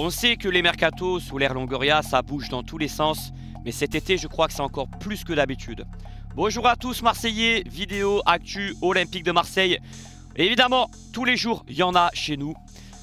On sait que les mercatos sous l'ère Longoria, ça bouge dans tous les sens, mais cet été, je crois que c'est encore plus que d'habitude. Bonjour à tous Marseillais, vidéo, actu, Olympique de Marseille. évidemment, tous les jours, il y en a chez nous.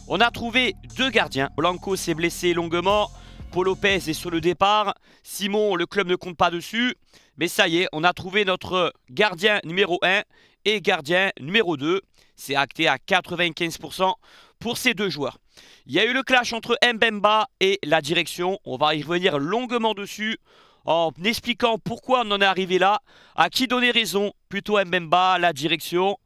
On a trouvé deux gardiens. Blanco s'est blessé longuement. Paul Lopez est sur le départ. Simon, le club ne compte pas dessus. Mais ça y est, on a trouvé notre gardien numéro 1 et gardien numéro 2. C'est acté à 95% pour ces deux joueurs. Il y a eu le clash entre Mbemba et la direction. On va y revenir longuement dessus en expliquant pourquoi on en est arrivé là, à qui donner raison, plutôt Mbemba, la direction.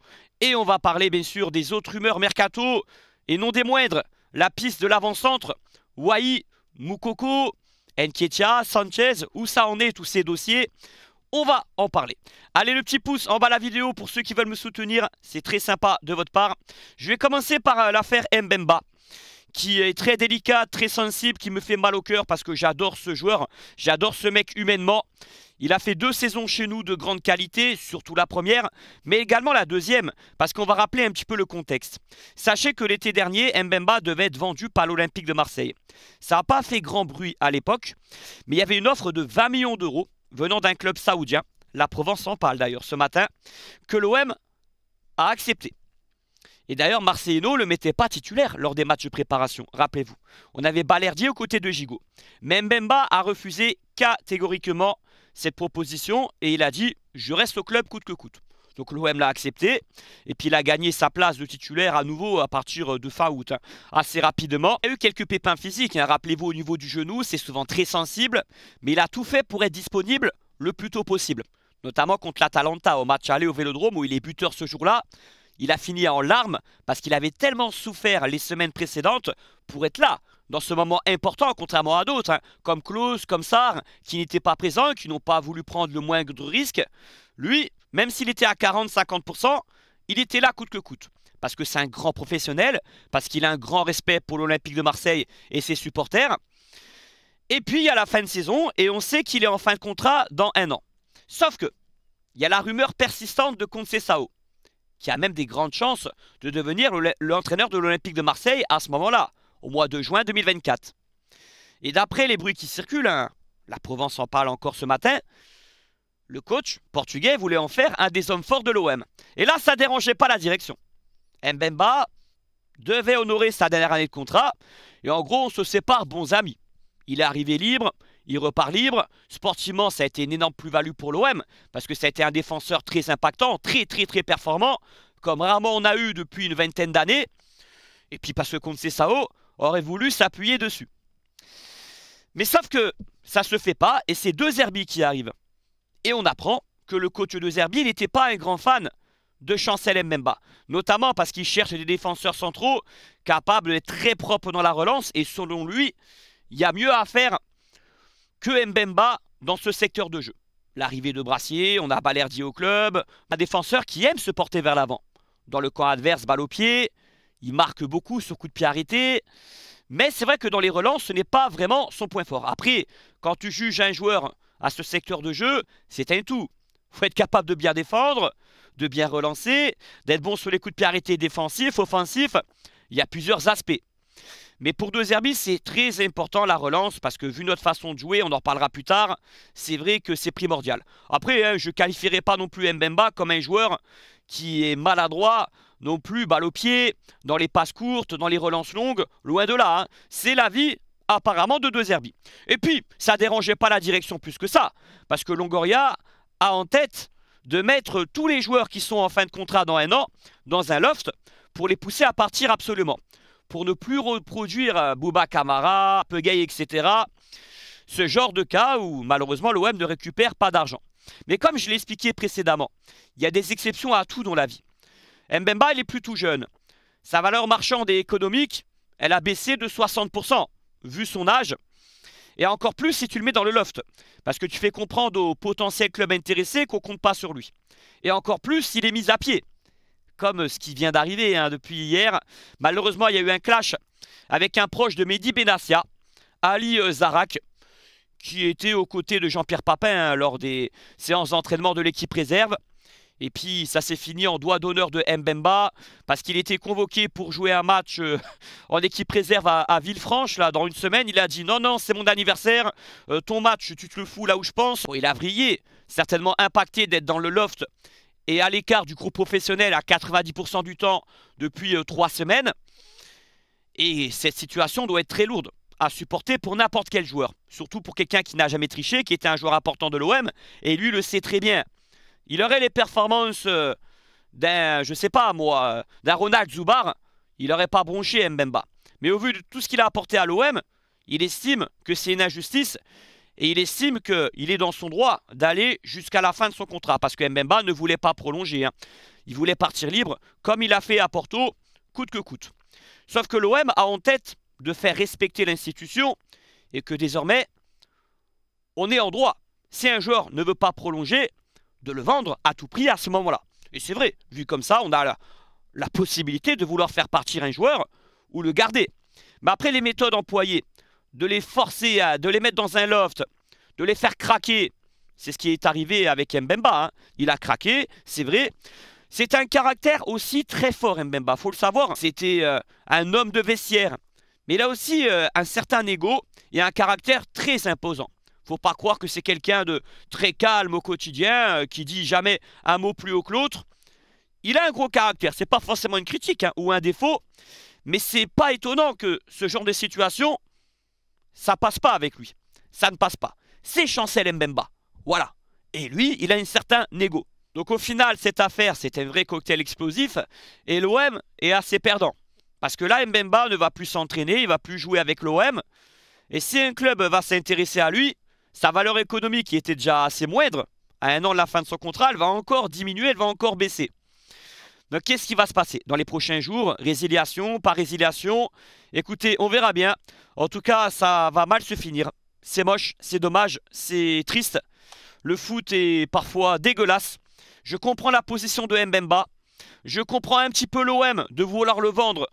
Et on va parler bien sûr des autres rumeurs mercato, et non des moindres. La piste de l'avant-centre, Wai, Moukoko, Nketiah, Sanchez, où ça en est tous ces dossiers on va en parler. Allez, le petit pouce en bas de la vidéo pour ceux qui veulent me soutenir. C'est très sympa de votre part. Je vais commencer par euh, l'affaire Mbemba qui est très délicat, très sensible, qui me fait mal au cœur parce que j'adore ce joueur, j'adore ce mec humainement. Il a fait deux saisons chez nous de grande qualité, surtout la première, mais également la deuxième, parce qu'on va rappeler un petit peu le contexte. Sachez que l'été dernier, Mbemba devait être vendu par l'Olympique de Marseille. Ça n'a pas fait grand bruit à l'époque, mais il y avait une offre de 20 millions d'euros venant d'un club saoudien, la Provence en parle d'ailleurs ce matin, que l'OM a accepté. Et d'ailleurs, Marseilleno ne le mettait pas titulaire lors des matchs de préparation, rappelez-vous. On avait Balerdier aux côtés de Gigot. Mbemba a refusé catégoriquement cette proposition et il a dit « je reste au club coûte que coûte ». Donc l'OM l'a accepté et puis il a gagné sa place de titulaire à nouveau à partir de fin août, hein, assez rapidement. Il a eu quelques pépins physiques, hein. rappelez-vous au niveau du genou, c'est souvent très sensible, mais il a tout fait pour être disponible le plus tôt possible. Notamment contre l'Atalanta au match aller au Vélodrome où il est buteur ce jour-là. Il a fini en larmes parce qu'il avait tellement souffert les semaines précédentes pour être là, dans ce moment important, contrairement à d'autres, hein, comme Klaus, comme Sarr, qui n'étaient pas présents, qui n'ont pas voulu prendre le moindre risque. Lui, même s'il était à 40-50%, il était là coûte que coûte. Parce que c'est un grand professionnel, parce qu'il a un grand respect pour l'Olympique de Marseille et ses supporters. Et puis, il y a la fin de saison, et on sait qu'il est en fin de contrat dans un an. Sauf que, il y a la rumeur persistante de Sao qui a même des grandes chances de devenir l'entraîneur de l'Olympique de Marseille à ce moment-là, au mois de juin 2024. Et d'après les bruits qui circulent, hein, la Provence en parle encore ce matin, le coach portugais voulait en faire un des hommes forts de l'OM. Et là, ça ne dérangeait pas la direction. Mbemba devait honorer sa dernière année de contrat, et en gros, on se sépare bons amis. Il est arrivé libre, il repart libre. Sportivement, ça a été une énorme plus-value pour l'OM, parce que ça a été un défenseur très impactant, très très très performant, comme rarement on a eu depuis une vingtaine d'années. Et puis parce que Sao aurait voulu s'appuyer dessus. Mais sauf que ça se fait pas, et c'est deux Zerbi qui arrivent. Et on apprend que le coach de Zerbi n'était pas un grand fan de Chancel Mbemba, notamment parce qu'il cherche des défenseurs centraux capables d'être très propres dans la relance, et selon lui, il y a mieux à faire que Mbemba dans ce secteur de jeu. L'arrivée de Brassier, on a Balerdi au club, un défenseur qui aime se porter vers l'avant. Dans le camp adverse, balle au pied, il marque beaucoup sur coup de pied arrêté. Mais c'est vrai que dans les relances, ce n'est pas vraiment son point fort. Après, quand tu juges un joueur à ce secteur de jeu, c'est un tout. Il faut être capable de bien défendre, de bien relancer, d'être bon sur les coups de pied arrêtés défensifs, offensifs. Il y a plusieurs aspects. Mais pour deux Zerbi, c'est très important la relance parce que vu notre façon de jouer, on en reparlera plus tard, c'est vrai que c'est primordial. Après, hein, je ne qualifierai pas non plus Mbemba comme un joueur qui est maladroit, non plus balle au pied, dans les passes courtes, dans les relances longues, loin de là. Hein. C'est la vie apparemment de deux Zerbi. Et puis, ça dérangeait pas la direction plus que ça, parce que Longoria a en tête de mettre tous les joueurs qui sont en fin de contrat dans un an dans un loft pour les pousser à partir absolument pour ne plus reproduire Bouba Kamara, Pegay, etc. Ce genre de cas où malheureusement l'OM ne récupère pas d'argent. Mais comme je l'ai expliqué précédemment, il y a des exceptions à tout dans la vie. Mbemba, il est plutôt jeune. Sa valeur marchande et économique, elle a baissé de 60%, vu son âge. Et encore plus si tu le mets dans le loft. Parce que tu fais comprendre aux potentiels clubs intéressés qu'on compte pas sur lui. Et encore plus s'il est mis à pied comme ce qui vient d'arriver hein, depuis hier. Malheureusement, il y a eu un clash avec un proche de Mehdi Benassia, Ali euh, Zarak, qui était aux côtés de Jean-Pierre Papin hein, lors des séances d'entraînement de l'équipe réserve. Et puis ça s'est fini en doigt d'honneur de Mbemba parce qu'il était convoqué pour jouer un match euh, en équipe réserve à, Villefranche là dans une semaine. Il a dit non non c'est mon anniversaire, euh, ton match tu te le fous là où je pense. il a vrillé, certainement impacté d'être dans le loft et à l'écart du groupe professionnel à 90% du temps depuis euh, trois semaines. Et cette situation doit être très lourde à supporter pour n'importe quel joueur. Surtout pour quelqu'un qui n'a jamais triché, qui était un joueur important de l'OM. Et lui le sait très bien. Il aurait les performances euh, d'un, je sais pas moi, euh, d'un Ronald Zubar. Il n'aurait pas bronché Mbemba. Mais au vu de tout ce qu'il a apporté à l'OM, il estime que c'est une injustice. Et il estime qu'il est dans son droit d'aller jusqu'à la fin de son contrat. Parce que Mbemba ne voulait pas prolonger. Hein. Il voulait partir libre, comme il a fait à Porto, coûte que coûte. Sauf que l'OM a en tête de faire respecter l'institution et que désormais, on est en droit. Si un joueur ne veut pas prolonger, de le vendre à tout prix à ce moment-là. Et c'est vrai, vu comme ça, on a la, la, possibilité de vouloir faire partir un joueur ou le garder. Mais après les méthodes employées, de les forcer à, de les mettre dans un loft, de les faire craquer, c'est ce qui est arrivé avec Mbemba. Hein. Il a craqué, c'est vrai. C'est un caractère aussi très fort, Mbemba, faut le savoir. C'était euh, un homme de vestiaire. Mais il a aussi euh, un certain ego et un caractère très imposant. Faut pas croire que c'est quelqu'un de très calme au quotidien, euh, qui dit jamais un mot plus haut que l'autre. Il a un gros caractère, c'est pas forcément une critique hein, ou un défaut, mais c'est pas étonnant que ce genre de situation, ça passe pas avec lui. Ça ne passe pas. C'est Chancel Mbemba. Voilà. Et lui, il a un certain ego. Donc au final, cette affaire, c'est un vrai cocktail explosif et l'OM est assez perdant. Parce que là, Mbemba ne va plus s'entraîner, il va plus jouer avec l'OM. Et si un club va s'intéresser à lui, sa valeur économique, qui était déjà assez moindre, à un an de la fin de son contrat, elle va encore diminuer, elle va encore baisser. Donc qu'est-ce qui va se passer dans les prochains jours? Résiliation, pas résiliation? Écoutez, on verra bien. En tout cas, ça va mal se finir. C'est moche, c'est dommage, c'est triste. Le foot est parfois dégueulasse. Je comprends la position de Mbemba. Je comprends un petit peu l'OM de vouloir le vendre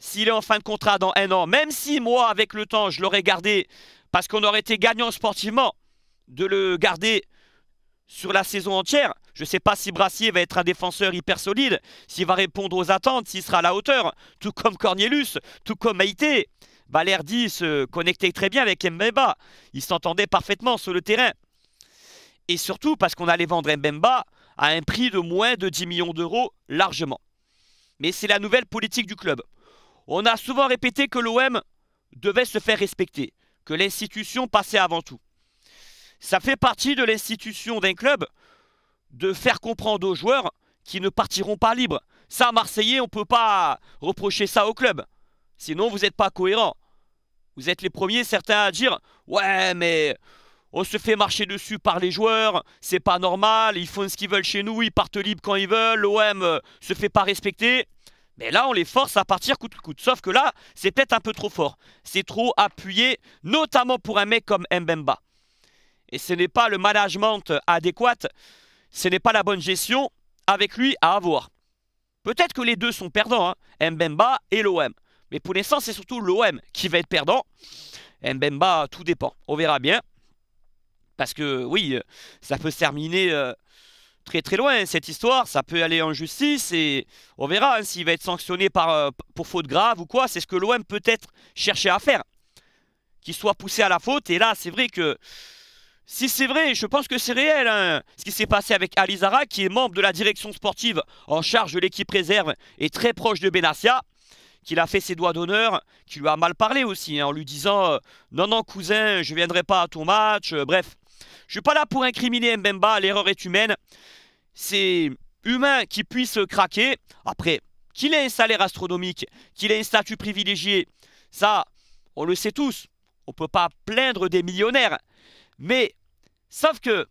s'il est en fin de contrat dans un an. Même si moi, avec le temps, je l'aurais gardé parce qu'on aurait été gagnant sportivement de le garder sur la saison entière. Je ne sais pas si Brassier va être un défenseur hyper solide, s'il va répondre aux attentes, s'il sera à la hauteur, tout comme Cornelius, tout comme Maïté. Balerdi se connectait très bien avec Mbemba. Il s'entendait parfaitement sur le terrain. Et surtout parce qu'on allait vendre Mbemba à un prix de moins de 10 millions d'euros largement. Mais c'est la nouvelle politique du club. On a souvent répété que l'OM devait se faire respecter que l'institution passait avant tout. Ça fait partie de l'institution d'un club de faire comprendre aux joueurs qui ne partiront pas libres. Ça, Marseillais, on ne peut pas reprocher ça au club. Sinon, vous n'êtes pas cohérent. Vous êtes les premiers, certains, à dire Ouais, mais on se fait marcher dessus par les joueurs, c'est pas normal, ils font ce qu'ils veulent chez nous, ils partent libres quand ils veulent, l'OM se fait pas respecter. Mais là, on les force à partir coûte que coûte. Sauf que là, c'est peut-être un peu trop fort. C'est trop appuyé, notamment pour un mec comme Mbemba. Et ce n'est pas le management adéquat, ce n'est pas la bonne gestion avec lui à avoir. Peut-être que les deux sont perdants, hein, Mbemba et l'OM. Mais pour l'instant, c'est surtout l'OM qui va être perdant. Mbemba, tout dépend. On verra bien. Parce que oui, ça peut se terminer euh, très très loin cette histoire, ça peut aller en justice et on verra hein, s'il va être sanctionné euh, pour faute grave ou quoi, c'est ce que l'OM peut-être chercher à faire. Qu'il soit poussé à la faute et là c'est vrai que si c'est vrai, je pense que c'est réel hein, ce qui s'est passé avec Alizara qui est membre de la direction sportive en charge de l'équipe réserve et très proche de Benassia qu'il a fait ses doigts d'honneur, qui lui a mal parlé aussi, hein, en lui disant euh, Non, non, cousin, je viendrai pas à ton match. Euh, bref, je suis pas là pour incriminer Mbemba, l'erreur est humaine c'est humain qu'il puisse craquer. Après, qu'il ait un salaire astronomique, qu'il ait un statut privilégié, ça, on le sait tous. On ne peut pas plaindre des millionnaires. Mais, sauf que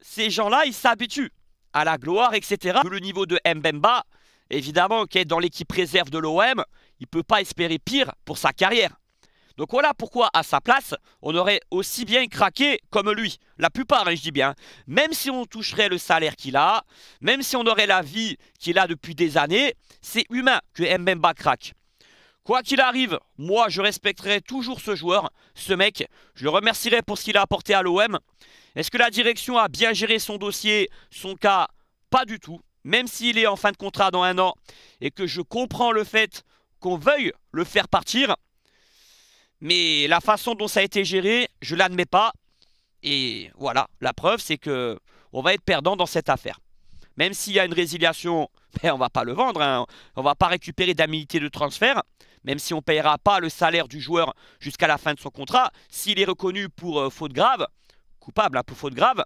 ces gens-là, ils s'habituent à la gloire, etc. Le niveau de Mbemba, évidemment, qui est dans l'équipe réserve de l'OM, il ne peut pas espérer pire pour sa carrière. Donc voilà pourquoi, à sa place, on aurait aussi bien craqué comme lui. La plupart, hein, je dis bien. Même si on toucherait le salaire qu'il a, même si on aurait la vie qu'il a depuis des années, c'est humain que Mbemba craque. Quoi qu'il arrive, moi je respecterai toujours ce joueur, ce mec. Je le remercierai pour ce qu'il a apporté à l'OM. Est-ce que la direction a bien géré son dossier, son cas? Pas du tout. Même s'il est en fin de contrat dans un an et que je comprends le fait qu'on veuille le faire partir, mais la façon dont ça a été géré, je l'admets pas. Et voilà, la preuve, c'est que on va être perdant dans cette affaire. Même s'il y a une résiliation, ben on va pas le vendre, hein. on va pas récupérer d'amitié de transfert, même si on ne payera pas le salaire du joueur jusqu'à la fin de son contrat, s'il est reconnu pour euh, faute grave, coupable hein, pour faute grave,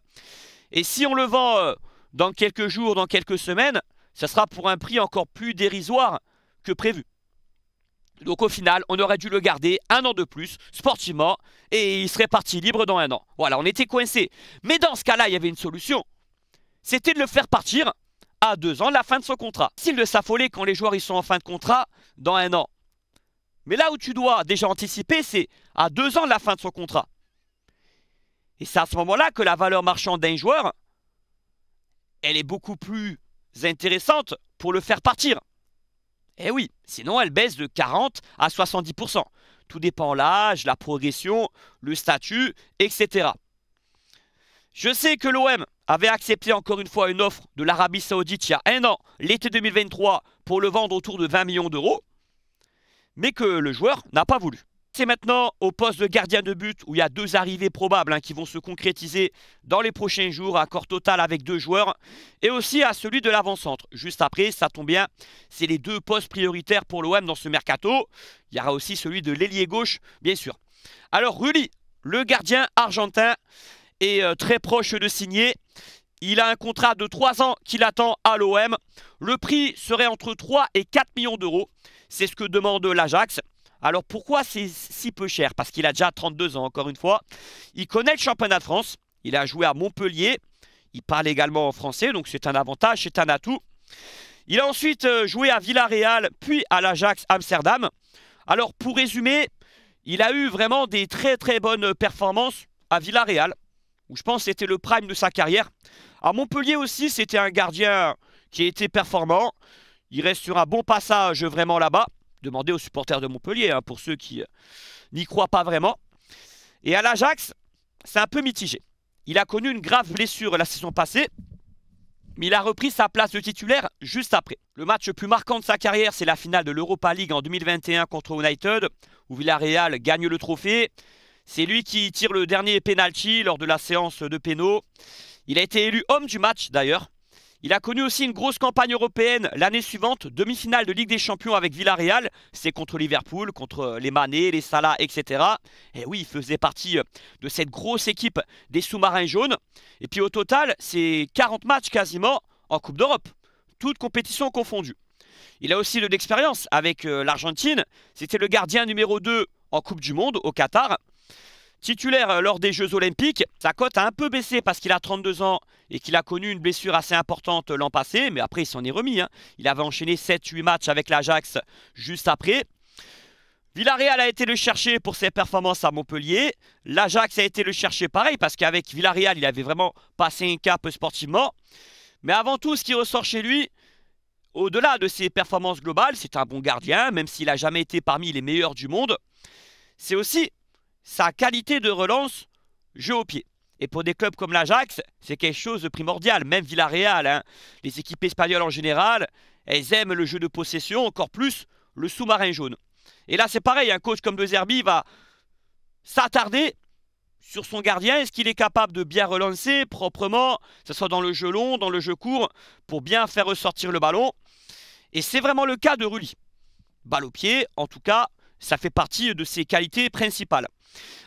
et si on le vend euh, dans quelques jours, dans quelques semaines, ça sera pour un prix encore plus dérisoire que prévu. Donc au final, on aurait dû le garder un an de plus, sportivement, et il serait parti libre dans un an. Voilà, on était coincé. Mais dans ce cas-là, il y avait une solution. C'était de le faire partir à deux ans la fin de son contrat. S'il de s'affoler quand les joueurs ils sont en fin de contrat dans un an. Mais là où tu dois déjà anticiper, c'est à deux ans la fin de son contrat. Et c'est à ce moment-là que la valeur marchande d'un joueur, elle est beaucoup plus intéressante pour le faire partir. Eh oui, sinon elle baisse de 40 à 70%. Tout dépend l'âge, la progression, le statut, etc. Je sais que l'OM avait accepté encore une fois une offre de l'Arabie Saoudite il y a un an, l'été 2023, pour le vendre autour de 20 millions d'euros, mais que le joueur n'a pas voulu. C'est maintenant au poste de gardien de but où il y a deux arrivées probables hein, qui vont se concrétiser dans les prochains jours, accord total avec deux joueurs, et aussi à celui de l'avant-centre. Juste après, ça tombe bien, c'est les deux postes prioritaires pour l'OM dans ce mercato. Il y aura aussi celui de l'ailier gauche, bien sûr. Alors Rulli, le gardien argentin, est euh, très proche de signer. Il a un contrat de 3 ans qu'il attend à l'OM. Le prix serait entre 3 et 4 millions d'euros. C'est ce que demande l'Ajax. Alors pourquoi c'est si peu cher? Parce qu'il a déjà 32 ans, encore une fois. Il connaît le championnat de France. Il a joué à Montpellier. Il parle également en français, donc c'est un avantage, c'est un atout. Il a ensuite euh, joué à Villarreal, puis à l'Ajax Amsterdam. Alors pour résumer, il a eu vraiment des très très bonnes performances à Villarreal, où je pense c'était le prime de sa carrière. À Montpellier aussi, c'était un gardien qui était performant. Il reste sur un bon passage vraiment là-bas. Demandez aux supporters de Montpellier, hein, pour ceux qui euh, n'y croient pas vraiment. Et à l'Ajax, c'est un peu mitigé. Il a connu une grave blessure la saison passée, mais il a repris sa place de titulaire juste après. Le match le plus marquant de sa carrière, c'est la finale de l'Europa League en 2021 contre United, où Villarreal gagne le trophée. C'est lui qui tire le dernier penalty lors de la séance de pénaux. Il a été élu homme du match d'ailleurs. Il a connu aussi une grosse campagne européenne l'année suivante, demi-finale de Ligue des Champions avec Villarreal. C'est contre Liverpool, contre les Mané, les Salah, etc. Et oui, il faisait partie euh, de cette grosse équipe des sous-marins jaunes. Et puis au total, c'est 40 matchs quasiment en Coupe d'Europe, toutes compétitions confondues. Il a aussi de l'expérience avec euh, l'Argentine. C'était le gardien numéro 2 en Coupe du Monde au Qatar. Titulaire euh, lors des Jeux Olympiques, sa cote a un peu baissé parce qu'il a 32 ans et qu'il a connu une blessure assez importante l'an passé, mais après il s'en est remis. Hein. Il avait enchaîné 7-8 matchs avec l'Ajax juste après. Villarreal a été le chercher pour ses performances à Montpellier. L'Ajax a été le chercher pareil parce qu'avec Villarreal, il avait vraiment passé un cap sportivement. Mais avant tout, ce qui ressort chez lui, au-delà de ses performances globales, c'est un bon gardien, même s'il n'a jamais été parmi les meilleurs du monde. C'est aussi sa qualité de relance jeu au pied. Et pour des clubs comme l'Ajax, c'est quelque chose de primordial. Même Villarreal, hein. les équipes espagnoles en général, elles aiment le jeu de possession, encore plus le sous-marin jaune. Et là, c'est pareil, un coach comme De Zerbi va s'attarder sur son gardien. Est-ce qu'il est capable de bien relancer proprement, que ce soit dans le jeu long, dans le jeu court, pour bien faire ressortir le ballon? Et c'est vraiment le cas de Rulli. Balle au pied, en tout cas, ça fait partie de ses qualités principales.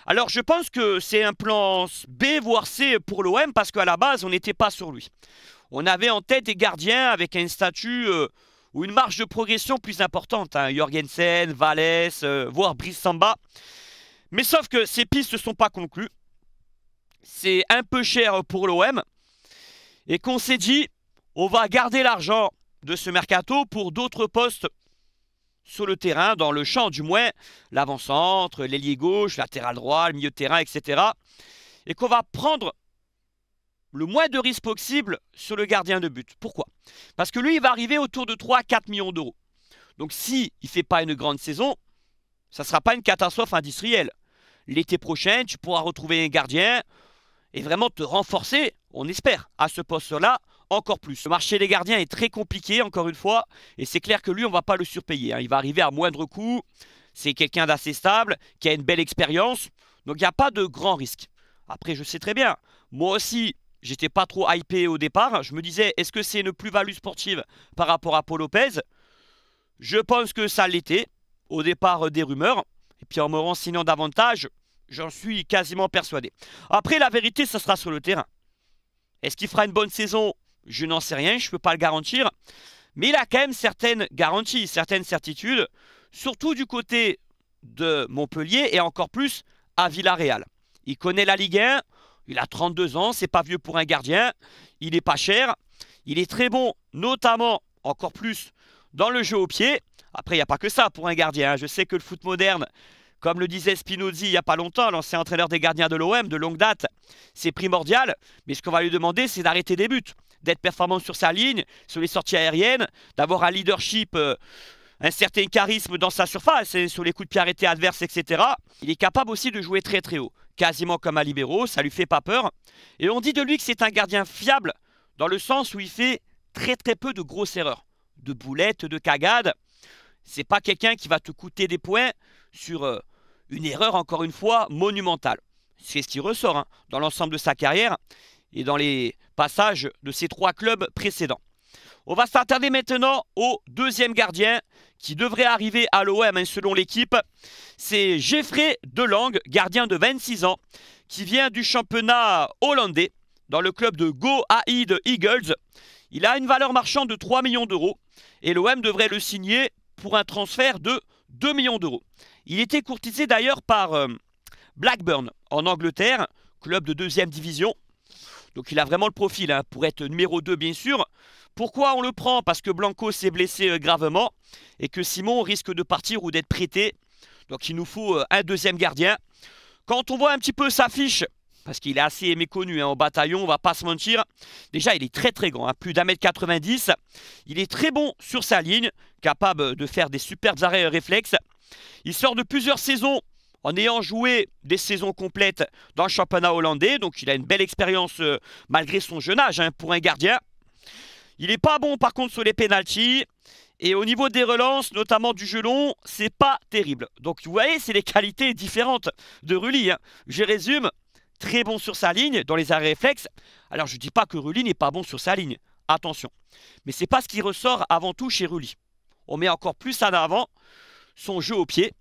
Alors je pense que c'est un plan B voire C pour l'OM parce qu'à la base on n'était pas sur lui. On avait en tête des gardiens avec un statut euh, ou une marge de progression plus importante. Hein. Jorgensen, Valès, euh, voire Brice Samba. Mais sauf que ces pistes ne sont pas conclues. C'est un peu cher pour l'OM. Et qu'on s'est dit, on va garder l'argent de ce mercato pour d'autres postes sur le terrain, dans le champ du moins, l'avant-centre, l'ailier gauche, latéral droit, le milieu de terrain, etc. Et qu'on va prendre le moins de risques possible sur le gardien de but. Pourquoi? Parce que lui, il va arriver autour de 3-4 millions d'euros. Donc si il ne fait pas une grande saison, ça ne sera pas une catastrophe industrielle. L'été prochain, tu pourras retrouver un gardien et vraiment te renforcer, on espère, à ce poste-là encore plus. Le marché des gardiens est très compliqué, encore une fois, et c'est clair que lui, on va pas le surpayer. Hein. Il va arriver à moindre coût, c'est quelqu'un d'assez stable, qui a une belle expérience, donc il n'y a pas de grand risque. Après, je sais très bien, moi aussi, j'étais pas trop hypé au départ. Je me disais, est-ce que c'est une plus-value sportive par rapport à Paul Lopez? Je pense que ça l'était, au départ des rumeurs, et puis en me renseignant davantage, j'en suis quasiment persuadé. Après, la vérité, ça sera sur le terrain. Est-ce qu'il fera une bonne saison? Je n'en sais rien, je ne peux pas le garantir. Mais il a quand même certaines garanties, certaines certitudes, surtout du côté de Montpellier et encore plus à Villarreal. Il connaît la Ligue 1, il a 32 ans, c'est pas vieux pour un gardien, il n'est pas cher, il est très bon, notamment encore plus dans le jeu au pied. Après, il n'y a pas que ça pour un gardien. Hein. Je sais que le foot moderne comme le disait Spinozzi il n'y a pas longtemps, l'ancien entraîneur des gardiens de l'OM de longue date, c'est primordial. Mais ce qu'on va lui demander, c'est d'arrêter des buts, d'être performant sur sa ligne, sur les sorties aériennes, d'avoir un leadership, euh, un certain charisme dans sa surface, et sur les coups de pied arrêtés adverses, etc. Il est capable aussi de jouer très très haut, quasiment comme un libéraux, ça lui fait pas peur. Et on dit de lui que c'est un gardien fiable, dans le sens où il fait très très peu de grosses erreurs, de boulettes, de cagades. C'est pas quelqu'un qui va te coûter des points sur euh, une erreur, encore une fois, monumentale. C'est ce qui ressort hein, dans l'ensemble de sa carrière et dans les passages de ses trois clubs précédents. On va s'attarder maintenant au deuxième gardien qui devrait arriver à l'OM hein, selon l'équipe. C'est Jeffrey Delang, gardien de 26 ans, qui vient du championnat hollandais dans le club de Go Ahead Eagles. Il a une valeur marchande de 3 millions d'euros et l'OM devrait le signer pour un transfert de 2 millions d'euros. Il était courtisé d'ailleurs par euh, Blackburn en Angleterre, club de deuxième division. Donc il a vraiment le profil hein, pour être numéro 2 bien sûr. Pourquoi on le prend? Parce que Blanco s'est blessé euh, gravement et que Simon risque de partir ou d'être prêté. Donc il nous faut euh, un deuxième gardien. Quand on voit un petit peu sa fiche, parce qu'il est assez méconnu hein, au bataillon, on va pas se mentir. Déjà, il est très très grand, hein, plus d'un mètre 90. Il est très bon sur sa ligne, capable de faire des superbes arrêts réflexes. Il sort de plusieurs saisons en ayant joué des saisons complètes dans le championnat hollandais. Donc il a une belle expérience euh, malgré son jeune âge hein, pour un gardien. Il n'est pas bon par contre sur les pénalties. Et au niveau des relances, notamment du gelon, c'est pas terrible. Donc vous voyez, c'est les qualités différentes de Rulli. Hein. Je résume, très bon sur sa ligne dans les arrêts réflexes. Alors je ne dis pas que Rulli n'est pas bon sur sa ligne. Attention. Mais c'est pas ce qui ressort avant tout chez Rulli. On met encore plus en avant son jeu au pied,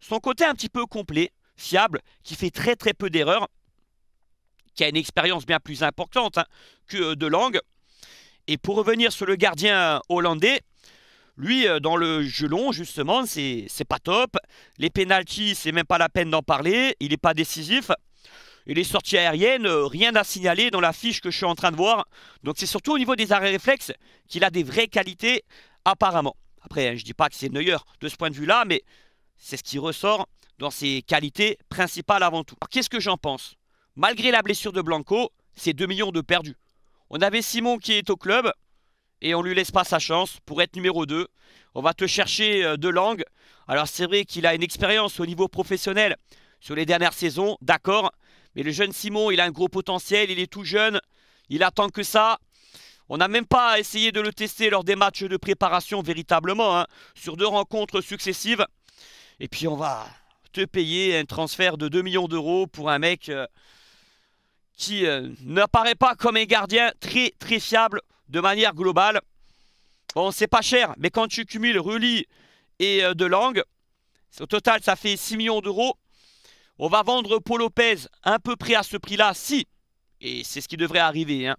son côté un petit peu complet, fiable, qui fait très très peu d'erreurs, qui a une expérience bien plus importante hein, que euh, de langue. Et pour revenir sur le gardien hollandais, lui, euh, dans le jeu long, justement, c'est pas top. Les pénalties, c'est même pas la peine d'en parler. Il n'est pas décisif. Et les sorties aériennes, euh, rien à signaler dans la fiche que je suis en train de voir. Donc c'est surtout au niveau des arrêts réflexes qu'il a des vraies qualités, apparemment. Après, hein, je ne dis pas que c'est Neuer de ce point de vue-là, mais c'est ce qui ressort dans ses qualités principales avant tout. Qu'est-ce que j'en pense? Malgré la blessure de Blanco, c'est 2 millions de perdus. On avait Simon qui est au club et on lui laisse pas sa chance pour être numéro 2. On va te chercher euh, de langue. Alors c'est vrai qu'il a une expérience au niveau professionnel sur les dernières saisons, d'accord. Mais le jeune Simon, il a un gros potentiel, il est tout jeune, il attend que ça. On n'a même pas essayé de le tester lors des matchs de préparation véritablement, hein, sur deux rencontres successives. Et puis on va te payer un transfert de 2 millions d'euros pour un mec euh, qui euh, n'apparaît pas comme un gardien très très fiable de manière globale. Bon, c'est pas cher, mais quand tu cumules Rulli et euh, De Langue, au total ça fait 6 millions d'euros. On va vendre Paul Lopez un peu près à ce prix-là, si, et c'est ce qui devrait arriver, hein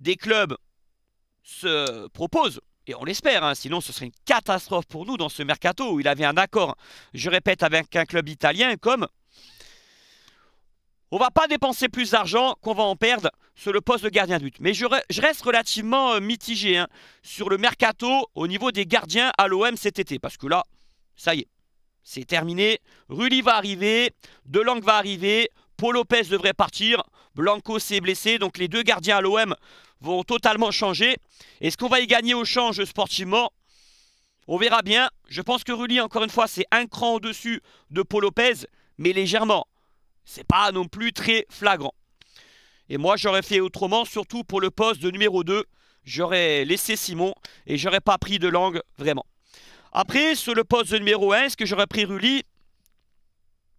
des clubs se proposent, et on l'espère, hein, sinon ce serait une catastrophe pour nous dans ce mercato où il avait un accord, je répète, avec un club italien comme on va pas dépenser plus d'argent qu'on va en perdre sur le poste de gardien de but. Mais je, reste relativement euh, mitigé hein, sur le mercato au niveau des gardiens à l'OM cet été. Parce que là, ça y est, c'est terminé. Rulli va arriver, Delang va arriver, Paul Lopez devrait partir, Blanco s'est blessé, donc les deux gardiens à l'OM vont totalement changer. Est-ce qu'on va y gagner au change sportivement? On verra bien. Je pense que Rulli, encore une fois, c'est un cran au-dessus de Paul Lopez, mais légèrement. C'est pas non plus très flagrant. Et moi, j'aurais fait autrement, surtout pour le poste de numéro 2. J'aurais laissé Simon et j'aurais pas pris de langue, vraiment. Après, sur le poste de numéro 1, est-ce que j'aurais pris Rulli?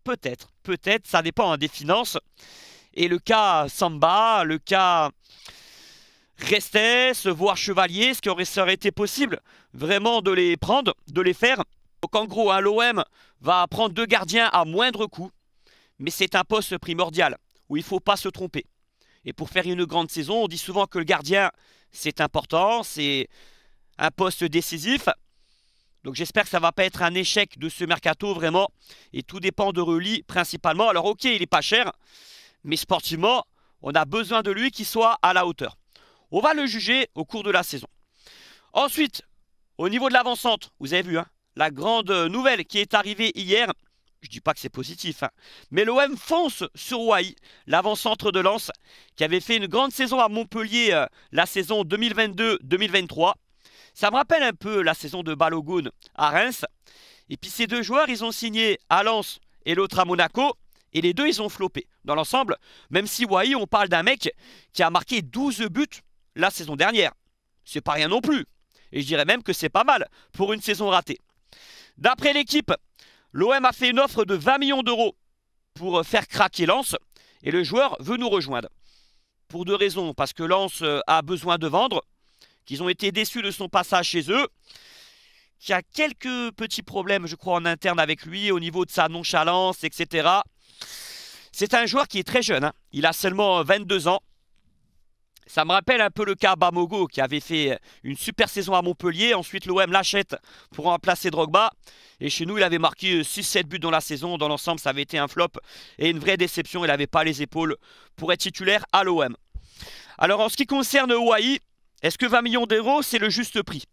Peut-être, peut-être, ça dépend hein, des finances. Et le cas Samba, le cas Restes, voire Chevalier, ce qui aurait, été possible vraiment de les prendre, de les faire. Donc en gros, hein, l'OM va prendre deux gardiens à moindre coût, mais c'est un poste primordial où il ne faut pas se tromper. Et pour faire une grande saison, on dit souvent que le gardien, c'est important, c'est un poste décisif. Donc j'espère que ça ne va pas être un échec de ce mercato vraiment. Et tout dépend de Reli principalement. Alors ok, il n'est pas cher, mais sportivement, on a besoin de lui qui soit à la hauteur. On va le juger au cours de la saison. Ensuite, au niveau de l'avancante, vous avez vu, hein, la grande nouvelle qui est arrivée hier. Je ne dis pas que c'est positif, hein, mais l'OM fonce sur Wai, l'avant-centre de Lens, qui avait fait une grande saison à Montpellier euh, la saison 2022-2023. Ça me rappelle un peu la saison de Balogun à Reims. Et puis ces deux joueurs, ils ont signé à Lens et l'autre à Monaco. Et les deux, ils ont floppé. Dans l'ensemble, même si Wai, on parle d'un mec qui a marqué 12 buts la saison dernière. C'est pas rien non plus. Et je dirais même que c'est pas mal pour une saison ratée. D'après l'équipe, l'OM a fait une offre de 20 millions d'euros pour faire craquer Lens et le joueur veut nous rejoindre. Pour deux raisons, parce que Lens euh, a besoin de vendre, qu'ils ont été déçus de son passage chez eux, qu'il y a quelques petits problèmes, je crois, en interne avec lui au niveau de sa nonchalance, etc. C'est un joueur qui est très jeune, hein. il a seulement 22 ans. Ça me rappelle un peu le cas Bamogo qui avait fait une super saison à Montpellier. Ensuite, l'OM l'achète pour remplacer Drogba. Et chez nous, il avait marqué 6-7 buts dans la saison. Dans l'ensemble, ça avait été un flop et une vraie déception. Il n'avait pas les épaules pour être titulaire à l'OM. Alors, en ce qui concerne Hawaii, est-ce que 20 millions d'euros, c'est le juste prix?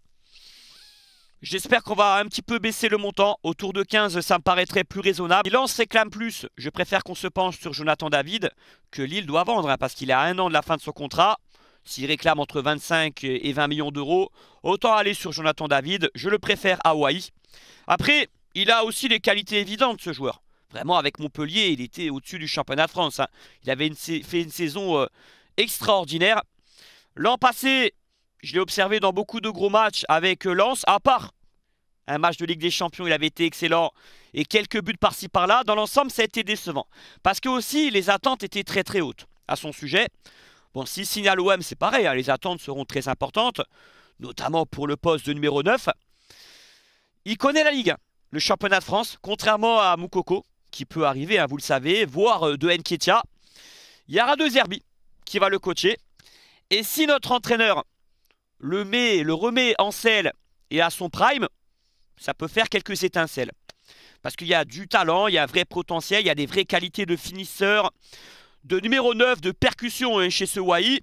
J'espère qu'on va un petit peu baisser le montant. Autour de 15, ça me paraîtrait plus raisonnable. Lance réclame plus. Je préfère qu'on se penche sur Jonathan David que Lille doit vendre hein, parce qu'il est à un an de la fin de son contrat. S'il réclame entre 25 et 20 millions d'euros, autant aller sur Jonathan David. Je le préfère à Hawaii. Après, il a aussi les qualités évidentes, ce joueur. Vraiment, avec Montpellier, il était au-dessus du championnat de France. Hein. Il avait fait une saison euh, extraordinaire. L'an passé, je l'ai observé dans beaucoup de gros matchs avec euh, Lens, à part un match de Ligue des Champions, il avait été excellent. Et quelques buts par-ci par-là. Dans l'ensemble, ça a été décevant. Parce que aussi, les attentes étaient très très hautes à son sujet. Bon, s'il signe à l'OM, c'est pareil, hein, les attentes seront très importantes, notamment pour le poste de numéro 9. Il connaît la Ligue, le championnat de France, contrairement à Moukoko, qui peut arriver, hein, vous le savez, voire euh, de Nketia. Il y aura deux Zerbi qui va le coacher. Et si notre entraîneur le met, le remet en selle et à son prime, ça peut faire quelques étincelles. Parce qu'il y a du talent, il y a un vrai potentiel, il y a des vraies qualités de finisseur, de numéro 9 de percussion hein, chez ce Wai.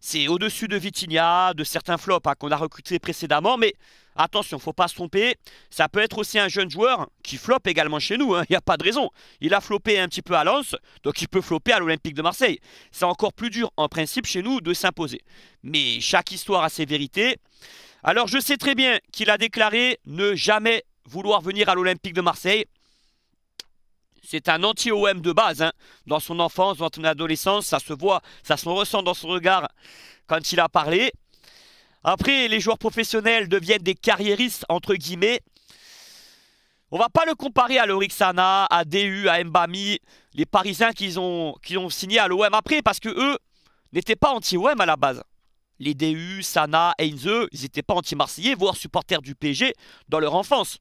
C'est au-dessus de Vitinha, de certains flops hein, qu'on a recrutés précédemment, mais attention, faut pas se tromper. Ça peut être aussi un jeune joueur qui floppe également chez nous, hein. il n'y a pas de raison. Il a floppé un petit peu à Lens, donc il peut flopper à l'Olympique de Marseille. C'est encore plus dur en principe chez nous de s'imposer. Mais chaque histoire a ses vérités. Alors je sais très bien qu'il a déclaré ne jamais vouloir venir à l'Olympique de Marseille. C'est un anti-OM de base. Hein. Dans son enfance, dans son adolescence, ça se voit, ça se ressent dans son regard quand il a parlé. Après, les joueurs professionnels deviennent des carriéristes, entre guillemets. On va pas le comparer à Lorixana, à DU, à Mbami, les Parisiens qui ont, signé à l'OM après, parce que eux n'étaient pas anti-OM à la base. Les DU, Sana, Heinze, ils n'étaient pas anti-marseillais, voire supporters du PSG dans leur enfance.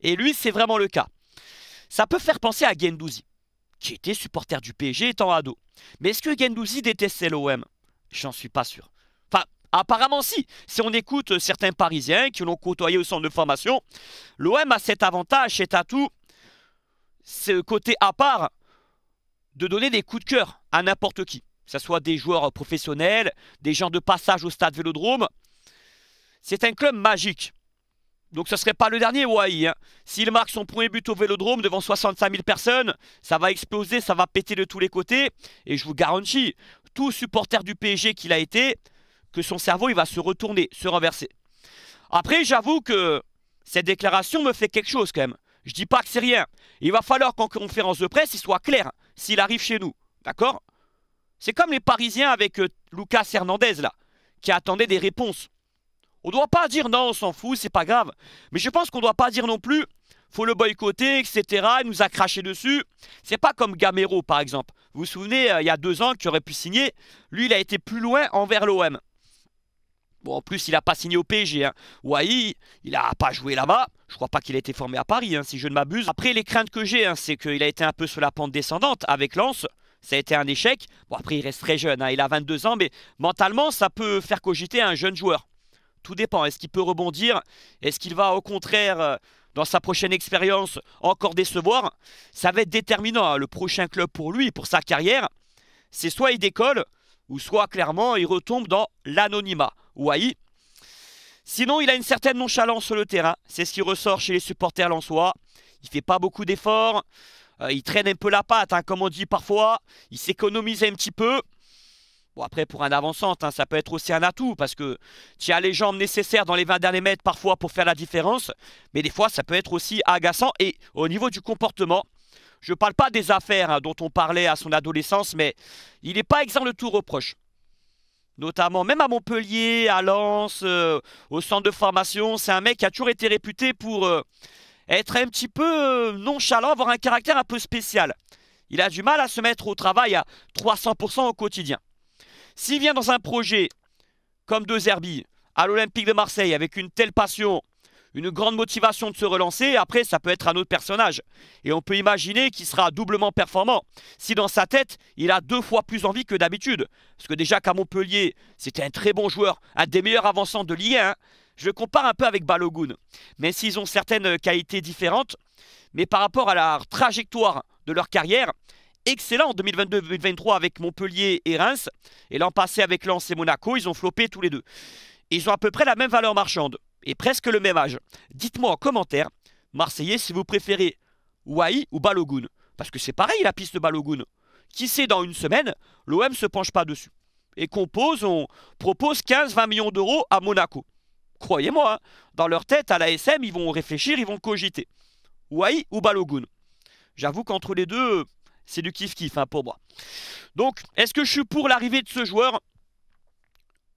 Et lui, c'est vraiment le cas. Ça peut faire penser à Gendouzi, qui était supporter du PSG étant ado. Mais est-ce que Gendouzi détestait l'OM J'en suis pas sûr. Apparemment si. Si on écoute certains Parisiens qui l'ont côtoyé au centre de formation, l'OM a cet avantage, cet atout, ce côté à part de donner des coups de cœur à n'importe qui. Que ce soit des joueurs professionnels, des gens de passage au stade Vélodrome. C'est un club magique. Donc ce ne serait pas le dernier Wai. Hein. S'il marque son premier but au Vélodrome devant 65 000 personnes, ça va exploser, ça va péter de tous les côtés. Et je vous garantis, tout supporter du PSG qu'il a été, que son cerveau il va se retourner, se renverser. Après, j'avoue que cette déclaration me fait quelque chose quand même. Je dis pas que c'est rien. Il va falloir qu'en conférence de presse, il soit clair s'il arrive chez nous. D'accord? C'est comme les Parisiens avec euh, Lucas Hernandez là, qui attendaient des réponses. On doit pas dire non, on s'en fout, c'est pas grave. Mais je pense qu'on doit pas dire non plus, faut le boycotter, etc. Il nous a craché dessus. C'est pas comme Gamero par exemple. Vous vous souvenez, euh, il y a deux ans, qui aurait pu signer. Lui, il a été plus loin envers l'OM. Bon, en plus, il n'a pas signé au PSG. Hein. il n'a pas joué là-bas. Je crois pas qu'il a été formé à Paris, hein, si je ne m'abuse. Après, les craintes que j'ai, hein, c'est qu'il a été un peu sur la pente descendante avec Lens. Ça a été un échec. Bon, après, il reste très jeune. Hein. il a 22 ans, mais mentalement, ça peut faire cogiter un jeune joueur. Tout dépend. Est-ce qu'il peut rebondir? Est-ce qu'il va, au contraire, euh, dans sa prochaine expérience, encore décevoir? Ça va être déterminant. Le prochain club pour lui, pour sa carrière, c'est soit il décolle, ou soit clairement il retombe dans l'anonymat. Ouai. Sinon, il a une certaine nonchalance sur le terrain. C'est ce qui ressort chez les supporters lensois. Il fait pas beaucoup d'efforts. Euh, il traîne un peu la patte, hein, comme on dit parfois. Il s'économise un petit peu. Bon, après, pour un avançante, hein, ça peut être aussi un atout parce que tu as les jambes nécessaires dans les 20 derniers mètres parfois pour faire la différence. Mais des fois, ça peut être aussi agaçant. Et au niveau du comportement, je ne parle pas des affaires hein, dont on parlait à son adolescence, mais il n'est pas exempt de tout reproche. Notamment, même à Montpellier, à Lens, euh, au centre de formation, c'est un mec qui a toujours été réputé pour euh, être un petit peu euh, nonchalant, avoir un caractère un peu spécial. Il a du mal à se mettre au travail à 300% au quotidien. S'il vient dans un projet comme De Zerbi, à l'Olympique de Marseille, avec une telle passion, une grande motivation de se relancer. Après, ça peut être un autre personnage. Et on peut imaginer qu'il sera doublement performant si dans sa tête, il a deux fois plus envie que d'habitude. Parce que déjà qu'à Montpellier, c'était un très bon joueur, un des meilleurs avançants de Ligue 1. Je le compare un peu avec Balogun. Mais s'ils ont certaines qualités différentes, mais par rapport à la trajectoire de leur carrière, excellent en 2022-2023 avec Montpellier et Reims. Et l'an passé avec Lens et Monaco, ils ont floppé tous les deux. Ils ont à peu près la même valeur marchande et presque le même âge. Dites-moi en commentaire, Marseillais, si vous préférez Wai ou Balogun. Parce que c'est pareil la piste de Balogun. Qui sait, dans une semaine, l'OM se penche pas dessus. Et qu'on on propose 15-20 millions d'euros à Monaco. Croyez-moi, hein, dans leur tête, à la SM, ils vont réfléchir, ils vont cogiter. Wai ou Balogun? J'avoue qu'entre les deux, c'est du kiff-kiff hein, pour moi. Donc, est-ce que je suis pour l'arrivée de ce joueur?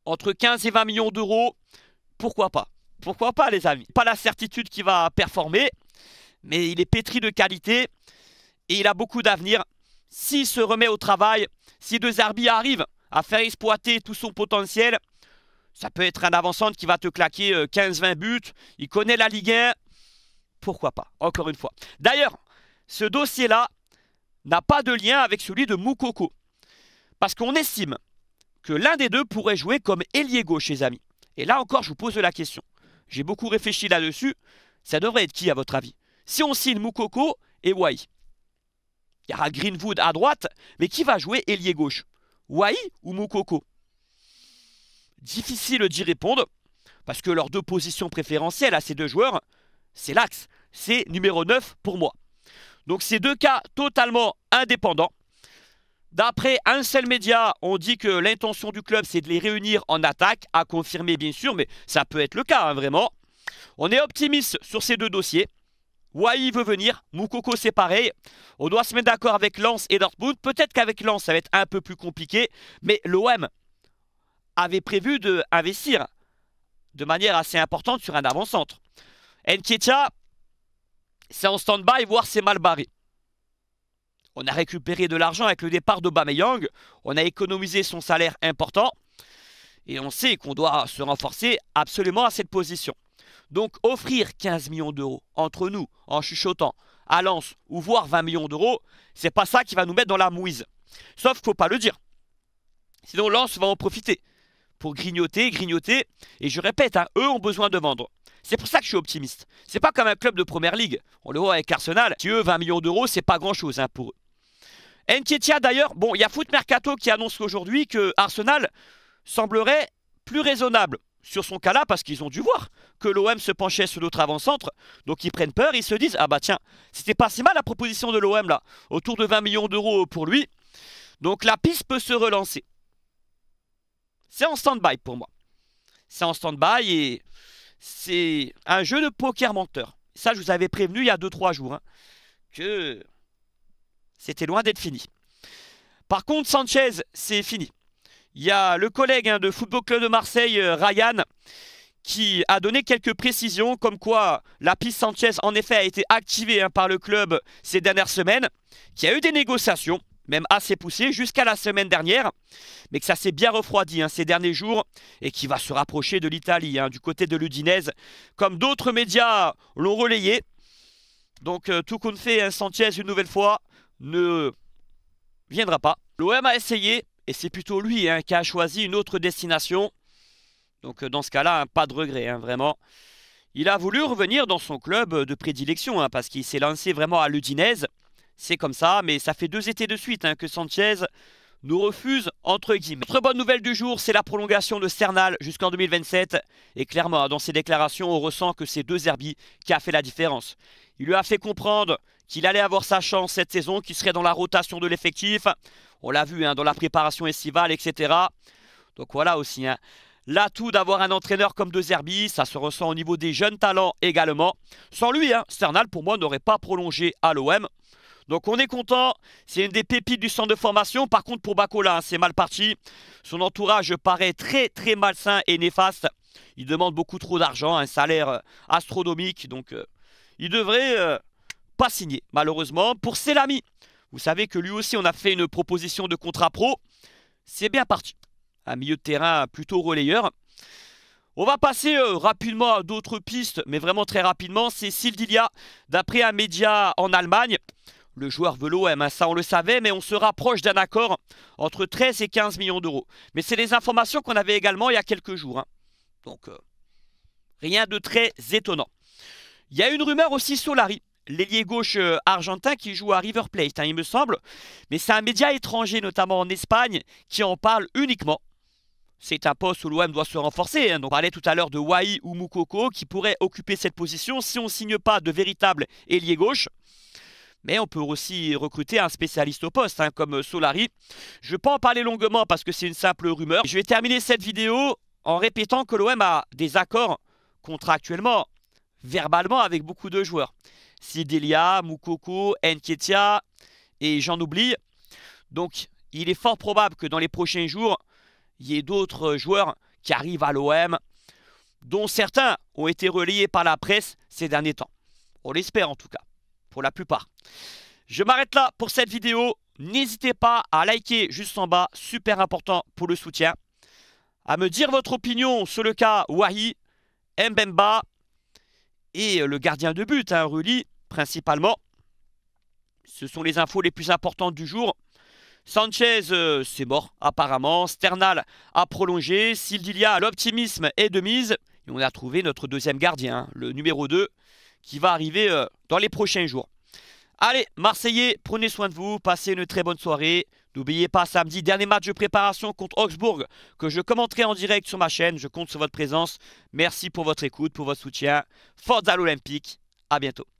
Entre 15 et 20 millions d'euros, pourquoi pas? Pourquoi pas, les amis? Pas la certitude qu'il va performer, mais il est pétri de qualité et il a beaucoup d'avenir. S'il se remet au travail, si De Zerbi arrive à faire exploiter tout son potentiel, ça peut être un avançant qui va te claquer 15-20 euh, buts. Il connaît la Ligue 1. Pourquoi pas Encore une fois. D'ailleurs, ce dossier-là n'a pas de lien avec celui de Moukoko. Parce qu'on estime que l'un des deux pourrait jouer comme ailier gauche, les amis. Et là encore, je vous pose la question. J'ai beaucoup réfléchi là-dessus. Ça devrait être qui à votre avis? Si on signe Moukoko et Wai. Il y aura Greenwood à droite, mais qui va jouer ailier gauche? Wai ou Moukoko Difficile d'y répondre, parce que leurs deux positions préférentielles à ces deux joueurs, c'est l'axe. C'est numéro 9 pour moi. Donc ces deux cas totalement indépendants. D'après un seul média, on dit que l'intention du club, c'est de les réunir en attaque, à confirmer bien sûr, mais ça peut être le cas, hein, vraiment. On est optimiste sur ces deux dossiers. Wai veut venir, Moukoko c'est pareil. On doit se mettre d'accord avec Lens et Dortmund. Peut-être qu'avec Lens ça va être un peu plus compliqué, mais l'OM avait prévu d'investir de manière assez importante sur un avant-centre. Nketiah, c'est en stand-by, voire c'est mal barré. On a récupéré de l'argent avec le départ d'Obameyang. On a économisé son salaire important. Et on sait qu'on doit se renforcer absolument à cette position. Donc offrir 15 millions d'euros entre nous, en chuchotant, à Lens, ou voire 20 millions d'euros, c'est pas ça qui va nous mettre dans la mouise. Sauf qu'il faut pas le dire. Sinon Lens va en profiter. Pour grignoter, grignoter. Et je répète, hein, eux ont besoin de vendre. C'est pour ça que je suis optimiste. C'est pas comme un club de première ligue. On le voit avec Arsenal. Si eux, 20 millions d'euros, c'est pas grand chose hein, pour eux. Nketiah d'ailleurs, bon, il y a Foot Mercato qui annonce aujourd'hui que Arsenal semblerait plus raisonnable sur son cas-là parce qu'ils ont dû voir que l'OM se penchait sur d'autres avant-centres. Donc ils prennent peur, ils se disent ah bah tiens, c'était pas si mal la proposition de l'OM là, autour de 20 millions d'euros pour lui. Donc la piste peut se relancer. C'est en stand-by pour moi. C'est en stand-by et c'est un jeu de poker menteur. Ça, je vous avais prévenu il y a 2-3 jours hein, que c'était loin d'être fini. Par contre, Sanchez, c'est fini. Il y a le collègue hein, de Football Club de Marseille, euh, Ryan, qui a donné quelques précisions, comme quoi la piste Sanchez, en effet, a été activée hein, par le club ces dernières semaines, qu'il y a eu des négociations, même assez poussées, jusqu'à la semaine dernière, mais que ça s'est bien refroidi hein, ces derniers jours, et qui va se rapprocher de l'Italie, du côté de l'Udinese, comme d'autres médias l'ont relayé. Donc euh, tout compte fait, Sanchez, une nouvelle fois, ne viendra pas. L'OM a essayé, et c'est plutôt lui hein, qui a choisi une autre destination. Donc euh, dans ce cas-là, hein, pas de regret, hein, vraiment. Il a voulu revenir dans son club de prédilection, parce qu'il s'est lancé vraiment à l'Udinese. C'est comme ça, mais ça fait deux étés de suite que Sanchez nous refuse entre guillemets. Autre bonne nouvelle du jour, c'est la prolongation de Sternal jusqu'en 2027. Et clairement, dans ses déclarations, on ressent que c'est deux Herbie qui a fait la différence. Il lui a fait comprendre qu'il allait avoir sa chance cette saison, qu'il serait dans la rotation de l'effectif. On l'a vu hein, dans la préparation estivale, etc. Donc voilà aussi. Hein. L'atout d'avoir un entraîneur comme De Zerbi, ça se ressent au niveau des jeunes talents également. Sans lui, hein, Sternal pour moi n'aurait pas prolongé à l'OM. Donc on est content, c'est une des pépites du centre de formation. Par contre pour Bacola, c'est mal parti. Son entourage paraît très très malsain et néfaste. Il demande beaucoup trop d'argent, un salaire euh, astronomique. Donc euh, il devrait euh, pas signer, malheureusement. Pour Selami, vous savez que lui aussi, on a fait une proposition de contrat pro. C'est bien parti. Un milieu de terrain plutôt relayeur. On va passer euh, rapidement à d'autres pistes, mais vraiment très rapidement. C'est Sildilia, d'après un média en Allemagne. Le joueur veut l'OM, hein, ça on le savait, mais on se rapproche d'un accord entre 13 et 15 millions d'euros. Mais c'est les informations qu'on avait également il y a quelques jours. Hein. Donc, euh, rien de très étonnant. Il y a une rumeur aussi Solari, l'ailier gauche euh, argentin qui joue à River Plate, hein, il me semble. Mais c'est un média étranger, notamment en Espagne, qui en parle uniquement. C'est un poste où l'OM doit se renforcer. Hein. on parlait tout à l'heure de Wai ou Moukoko qui pourrait occuper cette position si on ne signe pas de véritable ailier gauche. Mais on peut aussi recruter un spécialiste au poste, hein, comme Solari. Je ne vais pas en parler longuement parce que c'est une simple rumeur. Je vais terminer cette vidéo en répétant que l'OM a des accords contractuellement verbalement avec beaucoup de joueurs. Sidelia, Moukoko, Nketia et j'en oublie. Donc il est fort probable que dans les prochains jours, il y ait d'autres joueurs qui arrivent à l'OM, dont certains ont été relayés par la presse ces derniers temps. On l'espère en tout cas, pour la plupart. Je m'arrête là pour cette vidéo. N'hésitez pas à liker juste en bas, super important pour le soutien. À me dire votre opinion sur le cas Wahi, Mbemba, et le gardien de but, hein, Rulli, principalement. Ce sont les infos les plus importantes du jour. Sanchez, euh, c'est mort apparemment. Sternal a prolongé. Sildilia, l'optimisme est de mise. Et on a trouvé notre deuxième gardien, hein, le numéro 2, qui va arriver euh, dans les prochains jours. Allez, Marseillais, prenez soin de vous, passez une très bonne soirée. N'oubliez pas, samedi, dernier match de préparation contre Augsbourg que je commenterai en direct sur ma chaîne. Je compte sur votre présence. Merci pour votre écoute, pour votre soutien. Forza l'Olympique. À bientôt.